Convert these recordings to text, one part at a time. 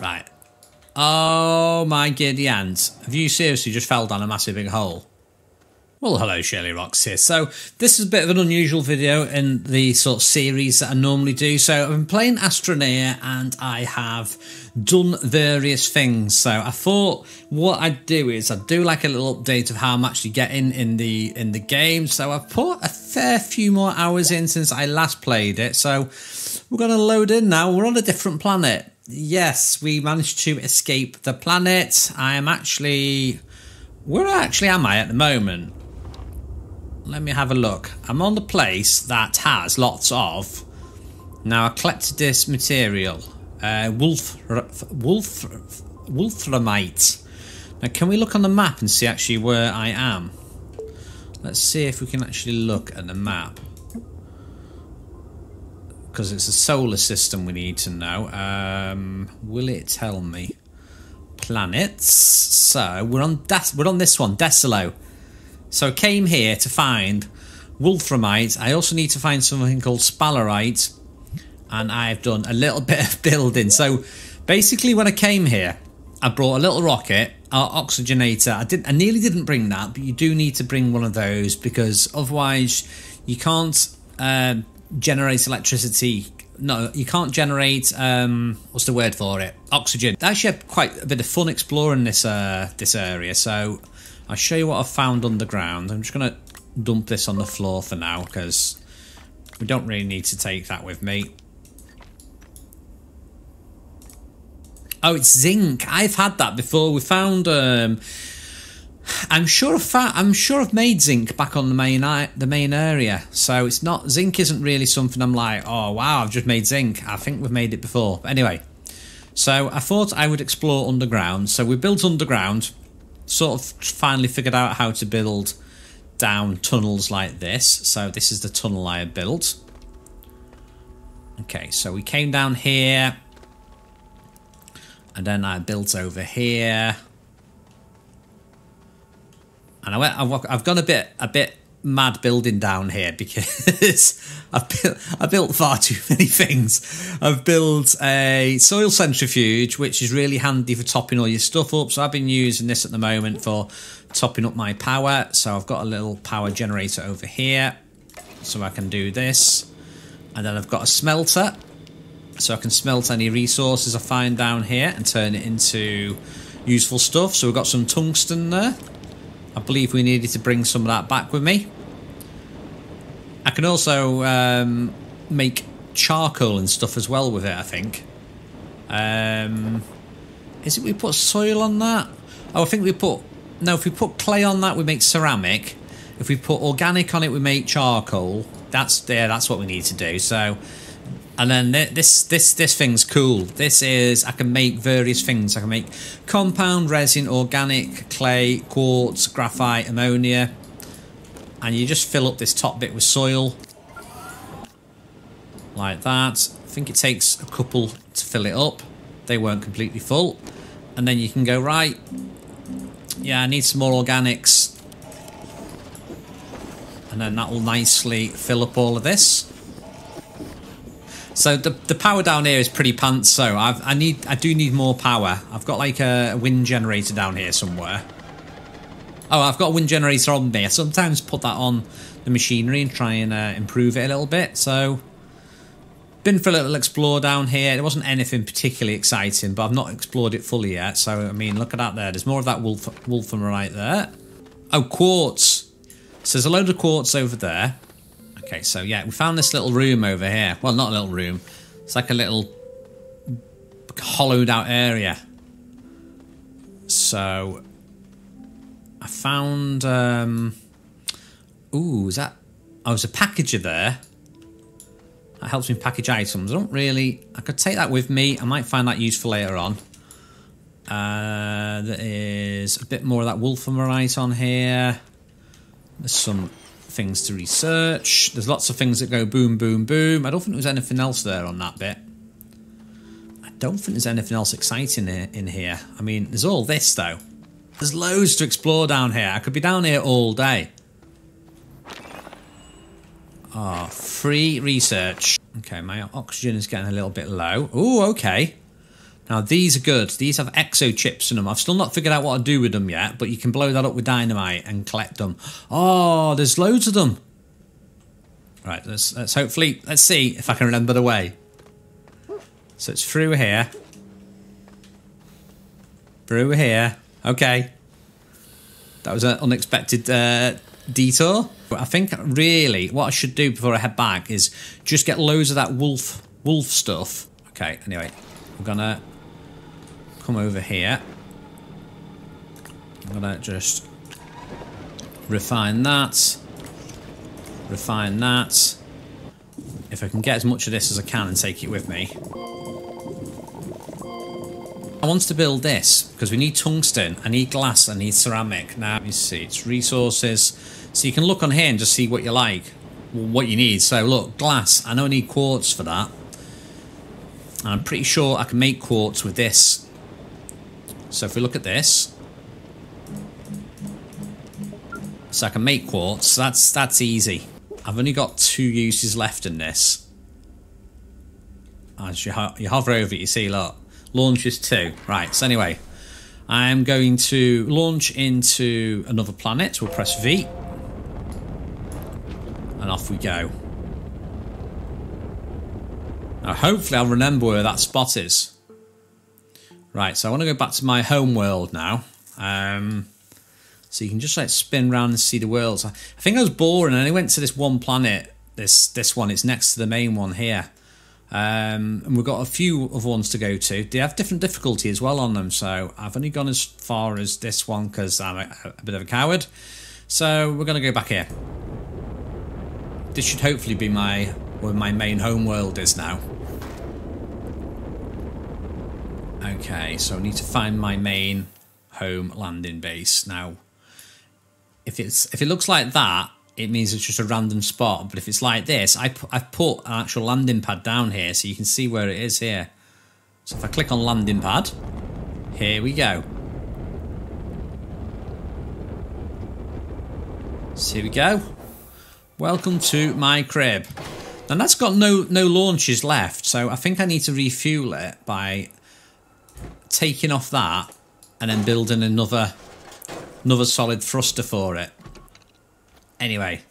Right. Oh my giddy ants. Have you seriously just fell down a massive big hole? Well, hello, Shirlierox here. So, this is a bit of an unusual video in the sort of series that I normally do. So, I've been playing Astroneer and I have done various things. So, I thought what I'd do is I'd do like a little update of how I'm actually getting in the in the game. So, I've put a fair few more hours in since I last played it. So, we're going to load in now. We're on a different planet. Yes, we managed to escape the planet. I am actually. Where actually am I at the moment? let me have a look. I'm on the place that has lots of. Now, I collected this material. Uh, wolf, wolf, wolframite. Now, can we look on the map and see actually where I am? Let's see if we can actually look at the map. Because it's a solar system we need to know. Um, will it tell me? Planets. So, we're on, we're on this one, Desolo. So I came here to find wolframite. I also need to find something called sphalerite. And I've done a little bit of building. So basically when I came here, I brought a little rocket, our oxygenator. I did I nearly didn't bring that, but you do need to bring one of those because otherwise you can't uh, generate electricity. No, you can't generate um, what's the word for it? Oxygen. I actually had quite a bit of fun exploring this uh, this area. So I'll show you what I've found underground. I'm just to dump this on the floor for now because we don't really need to take that with me. Oh, it's zinc. I've had that before. We found. Um, I'm sure I've I'm sure I've made zinc back on the main the main area. So it's not zinc isn't really something I'm like, oh wow, I've just made zinc. I think we've made it before. But anyway, so I thought I would explore underground. So we built underground sort of finally figured out how to build down tunnels like this. So this is the tunnel I had built. Okay, so we came down here. And then I built over here. And I went, I've, I've gone a bit, a bit mad building down here because I've I built far too many things. I've built a soil centrifuge, which is really handy for topping all your stuff up. So I've been using this at the moment for topping up my power. So I've got a little power generator over here, so I can do this. And then I've got a smelter, so I can smelt any resources I find down here and turn it into useful stuff. So we've got some tungsten there. I believe we needed to bring some of that back with me. I can also um, make charcoal and stuff as well with it, I think. Um, is it we put soil on that? Oh, I think we put... No, if we put clay on that, we make ceramic. If we put organic on it, we make charcoal. That's yeah, that's what we need to do. So and then this this this thing's cool. This is I can make various things. I can make compound, resin, organic, clay, quartz, graphite, ammonia. And you just fill up this top bit with soil. Like that. I think it takes a couple to fill it up. They weren't completely full. And then you can go, right, yeah, I need some more organics. And then that will nicely fill up all of this. So the the power down here is pretty pants. So I've I need I do need more power. I've got like a wind generator down here somewhere. Oh, I've got a wind generator on me. I sometimes put that on the machinery and try and uh, improve it a little bit. So been for a little explore down here. It wasn't anything particularly exciting, but I've not explored it fully yet. So I mean, look at that there. There's more of that wolf right there. Oh, quartz. So there's a load of quartz over there. Okay, so yeah, we found this little room over here. Well, not a little room. It's like a little hollowed out area. So I found um Ooh, is that oh there's a packager there. That helps me package items. I don't really I could take that with me. I might find that useful later on. Uh, there is a bit more of that wolframite on here. There's some things to research. There's lots of things that go boom, boom, boom. I don't think there's anything else there on that bit. I don't think there's anything else exciting in here. I mean, there's all this, though. There's loads to explore down here. I could be down here all day. Ah, oh, free research. Okay, my oxygen is getting a little bit low. Oh, okay. Now these are good. These have exo chips in them. I've still not figured out what to do with them yet, but you can blow that up with dynamite and collect them. Oh, there's loads of them. Right, let's, let's hopefully, let's see if I can remember the way. So it's through here. Through here. Okay. That was an unexpected uh, detour. I think really what I should do before I head back is just get loads of that wolf wolf stuff. Okay, anyway, I'm gonna come over here. I'm gonna just refine that. Refine that. If I can get as much of this as I can and take it with me. I want to build this because we need tungsten, I need glass, I need ceramic. Now, let me see, it's resources. So you can look on here and just see what you like, what you need. So look, glass, I know I need quartz for that. And I'm pretty sure I can make quartz with this. So if we look at this, so I can make quartz, that's, that's easy. I've only got two uses left in this. As you, ho you hover over it, you see, look, launches two. Right, so anyway, I'm going to launch into another planet. We'll press V. And off we go. Now, hopefully I'll remember where that spot is. Right, so I want to go back to my home world now. Um, so you can just like spin around and see the worlds. I, think I was boring and I went to this one planet. This this one, it's next to the main one here. Um, and we've got a few of ones to go to. They have different difficulty as well on them, so I've only gone as far as this one because I'm a, a, bit of a coward. So we're going to go back here. This should hopefully be my where my main home world is now. Okay, so I need to find my main home landing base now. If it's if it looks like that, it means it's just a random spot. But if it's like this, I I've put an actual landing pad down here so you can see where it is here. So if I click on landing pad, here we go. So here we go. Welcome to my crib. And that's got no no launches left, so I think I need to refuel it by taking off that and then building another another solid thruster for it. Anyway,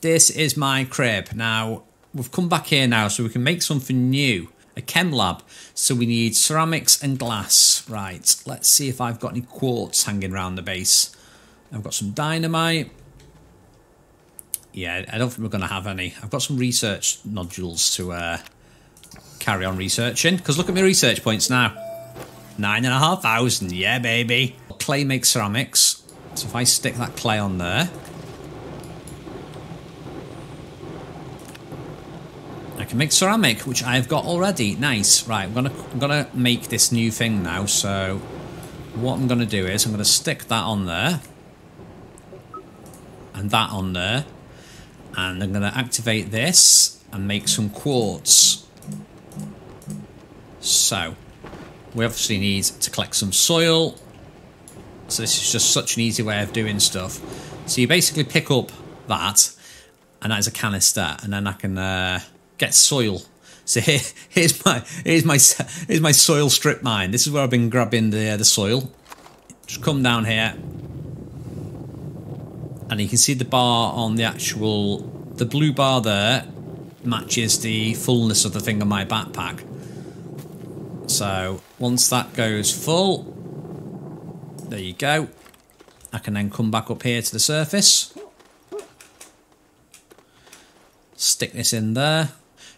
this is my crib. Now, we've come back here now so we can make something new. A chem lab. So we need ceramics and glass. Right, let's see if I've got any quartz hanging around the base. I've got some dynamite. Yeah, I don't think we're going to have any. I've got some research nodules to uh, carry on researching. Because look at my research points now. Nine and a half thousand. Yeah, baby. Clay makes ceramics. So if I stick that clay on there, I can make ceramic, which I've got already. Nice. Right, I'm gonna I'm gonna make this new thing now. So what I'm gonna do is I'm gonna stick that on there. And that on there. And I'm gonna activate this and make some quartz. So we obviously need to collect some soil. So this is just such an easy way of doing stuff. So you basically pick up that, and that is a canister, and then I can uh, get soil. So here, here's my here's my here's my soil strip mine. This is where I've been grabbing the uh, the soil. Just come down here, and you can see the bar on the actual the blue bar there matches the fullness of the thing on my backpack. So once that goes full, there you go. I can then come back up here to the surface. Stick this in there.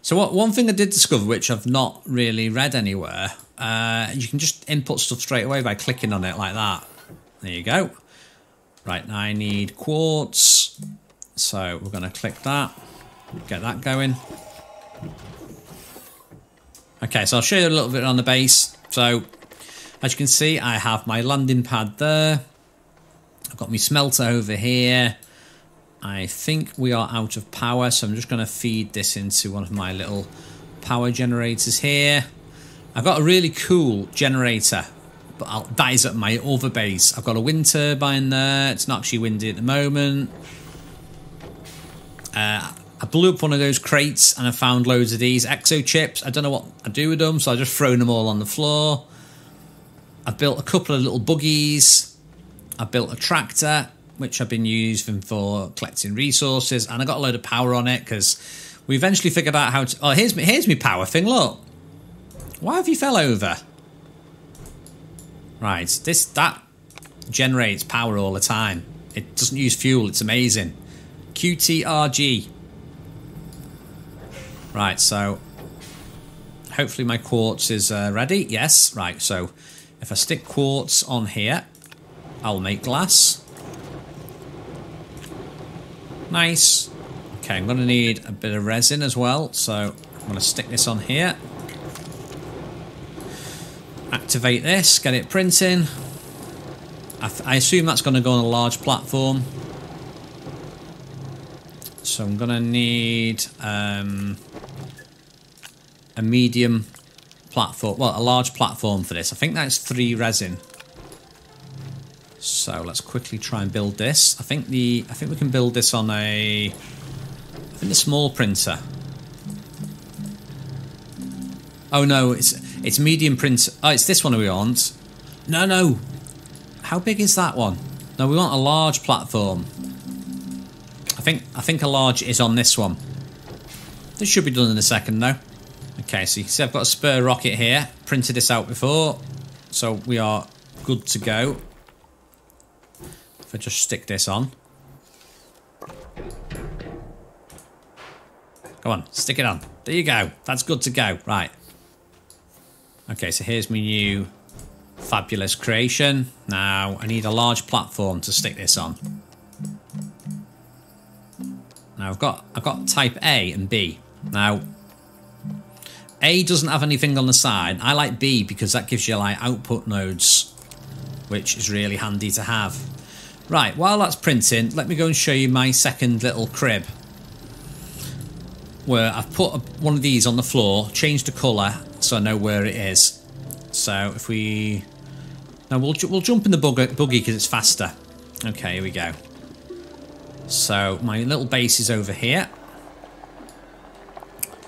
So what one thing I did discover, which I've not really read anywhere, uh, you can just input stuff straight away by clicking on it like that. There you go. Right, now I need quartz. So we're going to click that, get that going. Okay, so I'll show you a little bit on the base. So, as you can see, I have my landing pad there. I've got my smelter over here. I think we are out of power, so I'm just going to feed this into one of my little power generators here. I've got a really cool generator, but I'll, that is at my other base. I've got a wind turbine there. It's not actually windy at the moment. Uh, I blew up one of those crates and I found loads of these exo chips. I don't know what I do with them, so I just thrown them all on the floor. I've built a couple of little buggies. I built a tractor, which I've been using for collecting resources, and I got a load of power on it because we eventually figured out how to. Oh, here's me, here's me power thing. Look, why have you fell over? Right, this that generates power all the time. It doesn't use fuel. It's amazing. QTRG. Right, so hopefully my quartz is uh, ready. Yes, right, so if I stick quartz on here, I'll make glass. Nice. Okay, I'm going to need a bit of resin as well, so I'm going to stick this on here. Activate this, get it printing. I, I assume that's going to go on a large platform. So I'm going to need um, a medium platform, well, a large platform for this. I think that's three resin. So let's quickly try and build this. I think the I think we can build this on a I think the small printer. Oh no, it's it's medium print. Oh, it's this one we want. No, no. How big is that one? No, we want a large platform. I think I think a large is on this one. This should be done in a second though. Okay, so you can see I've got a spur rocket here. Printed this out before. So we are good to go. If I just stick this on. Come on, stick it on. There you go. That's good to go. Right. Okay, so here's my new fabulous creation. Now, I need a large platform to stick this on. Now, I've got I've got type A and B. Now, A doesn't have anything on the side. I like B because that gives you like output nodes, which is really handy to have. Right, while that's printing, let me go and show you my second little crib. Where I've put one of these on the floor, changed the colour so I know where it is. So if we... Now we'll, we'll jump in the buggy because it's faster. Okay, here we go. So my little base is over here.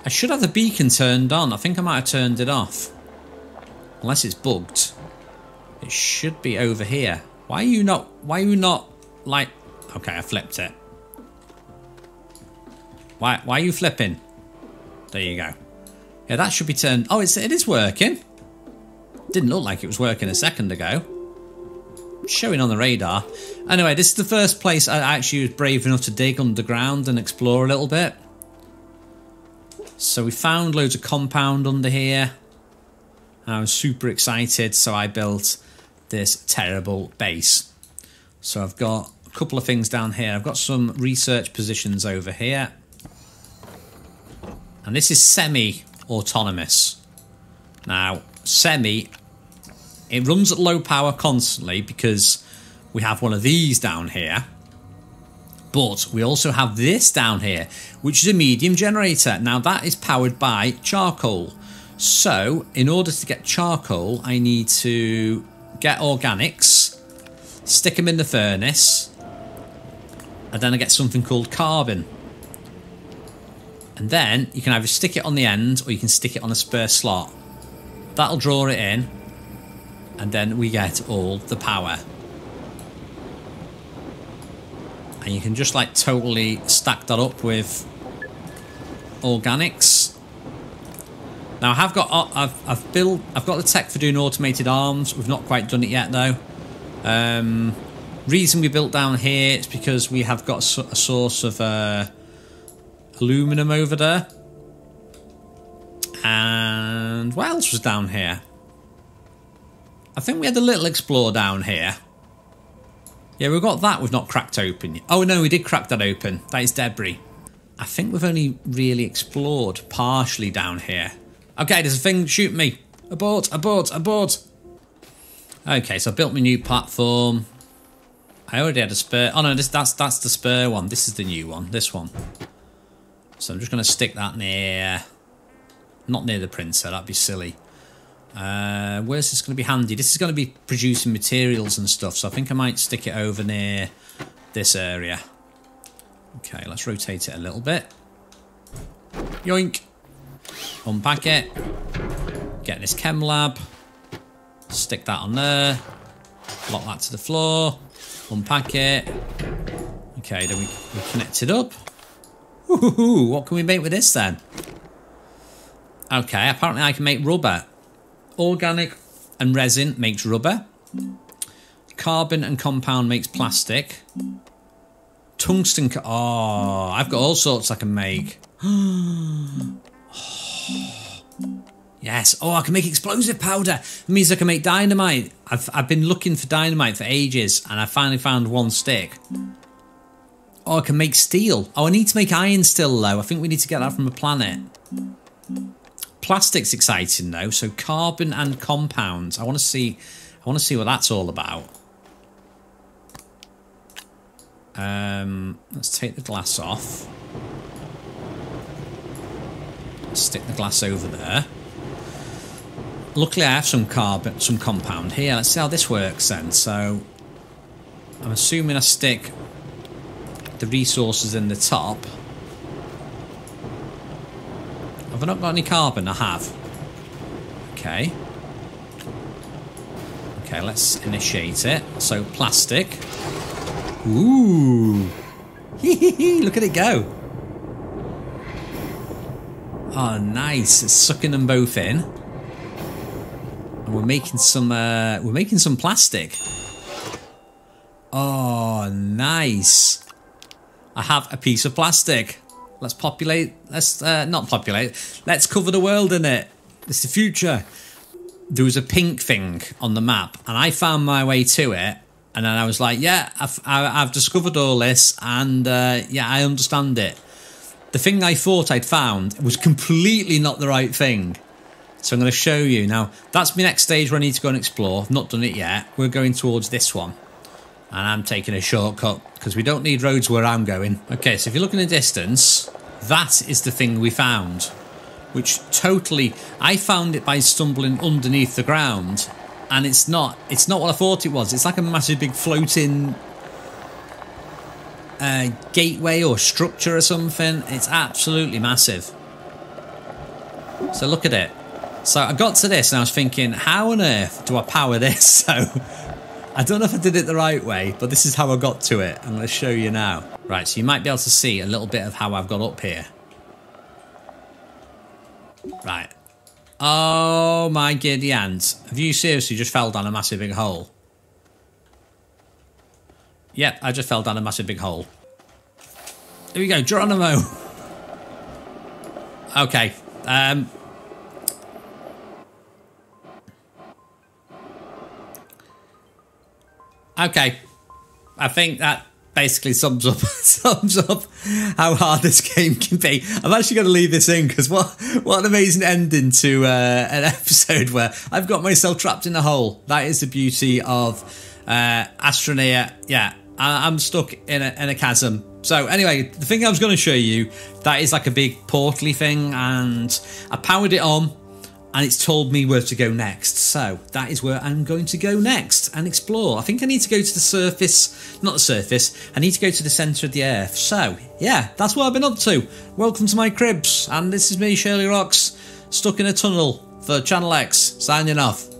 I should have the beacon turned on. I think I might have turned it off. Unless it's bugged. It should be over here. Why are you not... Why are you not... Like... Okay, I flipped it. Why, why are you flipping? There you go. Yeah, that should be turned... Oh, it's, it is working. Didn't look like it was working a second ago. Showing on the radar. Anyway, this is the first place I actually was brave enough to dig underground and explore a little bit. So we found loads of compound under here. I was super excited, so I built this terrible base. So I've got a couple of things down here. I've got some research positions over here. And this is semi-autonomous. Now, semi, it runs at low power constantly because we have one of these down here. But we also have this down here, which is a medium generator. Now that is powered by charcoal. So in order to get charcoal, I need to get organics, stick them in the furnace, and then I get something called carbon. And then you can either stick it on the end or you can stick it on a spare slot. That'll draw it in, and then we get all the power. And you can just like totally stack that up with organics. Now I have got uh, I've I've built I've got the tech for doing automated arms. We've not quite done it yet though. Um, reason we built down here is because we have got a source of uh, aluminum over there. And what else was down here? I think we had a little explore down here. Yeah, we've got that we've not cracked open. Oh no, we did crack that open. That is debris. I think we've only really explored partially down here. Okay, there's a thing, shoot me. Abort, abort, abort. Okay, so I built my new platform. I already had a spur. Oh no, this, that's that's the spur one. This is the new one. This one. So I'm just going to stick that near, not near the printer. That'd be silly. Uh, where's this going to be handy? This is going to be producing materials and stuff. So I think I might stick it over near this area. Okay, let's rotate it a little bit. Yoink. Unpack it. Get this chem lab. Stick that on there. Lock that to the floor. Unpack it. Okay, then we, we connect it up. Ooh, what can we make with this then? Okay, apparently I can make rubber. Organic and resin makes rubber. Carbon and compound makes plastic. Tungsten. Oh, I've got all sorts I can make. Oh, yes. Oh, I can make explosive powder. It means I can make dynamite. I've, I've been looking for dynamite for ages and I finally found one stick. Oh, I can make steel. Oh, I need to make iron still, though. I think we need to get that from a planet. Plastic's exciting, though. So carbon and compounds. I want to see... I want to see what that's all about. Um, let's take the glass off. Stick the glass over there. Luckily, I have some carbon, some compound here. Let's see how this works then. So, I'm assuming I stick the resources in the top. Have I not got any carbon? I have. Okay. Okay, let's initiate it. So, plastic. Ooh. Hee hee hee, look at it go. Oh, nice. It's sucking them both in. And we're making some, uh, we're making some plastic. Oh, nice. I have a piece of plastic. Let's populate, let's, uh, not populate, let's cover the world in it. It's the future. There was a pink thing on the map and I found my way to it and then I was like, yeah, I've, I've discovered all this, and uh, yeah, I understand it. The thing I thought I'd found was completely not the right thing. So I'm going to show you. Now, that's my next stage where I need to go and explore. I've not done it yet. We're going towards this one. And I'm taking a shortcut because we don't need roads where I'm going. Okay, so if you look in the distance, that is the thing we found. Which totally... I found it by stumbling underneath the ground and it's not it's not what I thought it was. It's like a massive big floating uh, gateway or structure or something. It's absolutely massive. So look at it. So I got to this and I was thinking, how on earth do I power this? So I don't know if I did it the right way, but this is how I got to it. I'm going to show you now. Right, so you might be able to see a little bit of how I've got up here. Right, Oh my giddy ants. Have you seriously just fell down a massive big hole? Yep, I just fell down a massive big hole. Here we go, Geronimo. Okay. Um, okay. I think that basically sums up sums up how hard this game can be. I'm actually going to leave this in because what what an amazing ending to uh, an episode where I've got myself trapped in a hole. That is the beauty of uh, Astroneer. Yeah, I, am stuck in a, in a chasm. So anyway, the thing I was going to show you that is like a big portly thing, and I powered it on and it's told me where to go next. So that is where I'm going to go next and explore. I think I need to go to the surface, not the surface, I need to go to the centre of the earth. So yeah, that's what I've been up to. Welcome to my cribs, and this is me, Shirlierox, stuck in a tunnel for Channel X, signing off.